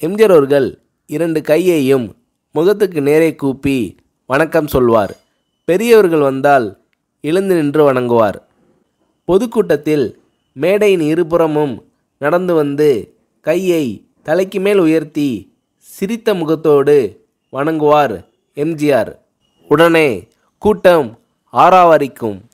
எம்ஜிஆர் அவர்கள் இரண்டு கையையும் முகத்துக்கு நேரே கூப்பி வணக்கம் சொல்வார். பெரியவர்கள் வந்தால் எழுந்து நின்று வணங்குவார். பொதுக்கூட்டத்தில் மேடையின் இருபுறமும் நடந்து வந்து கையை தலைக்கு மேல் உயர்த்தி சிரித்த முகத்தோடு வணங்குவார் எம்ஜிஆர். உடனே கூட்டம் ஆறாவரிக்கும்.